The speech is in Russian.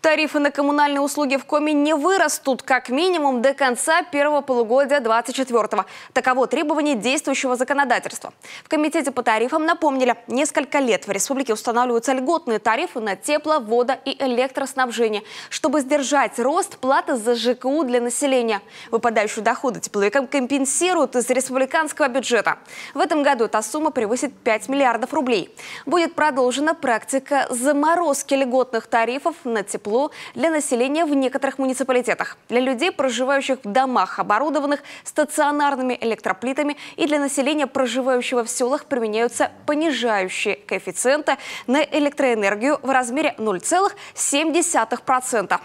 Тарифы на коммунальные услуги в Коми не вырастут как минимум до конца первого полугодия 2024 Таково требование действующего законодательства. В Комитете по тарифам напомнили, несколько лет в республике устанавливаются льготные тарифы на тепло, вода и электроснабжение, чтобы сдержать рост платы за ЖКУ для населения. Выпадающие доходы тепловикам компенсируют из республиканского бюджета. В этом году эта сумма превысит 5 миллиардов рублей. Будет продолжена практика заморозки льготных тарифов на тепло тепло для населения в некоторых муниципалитетах. Для людей, проживающих в домах, оборудованных стационарными электроплитами, и для населения, проживающего в селах, применяются понижающие коэффициенты на электроэнергию в размере 0,7%.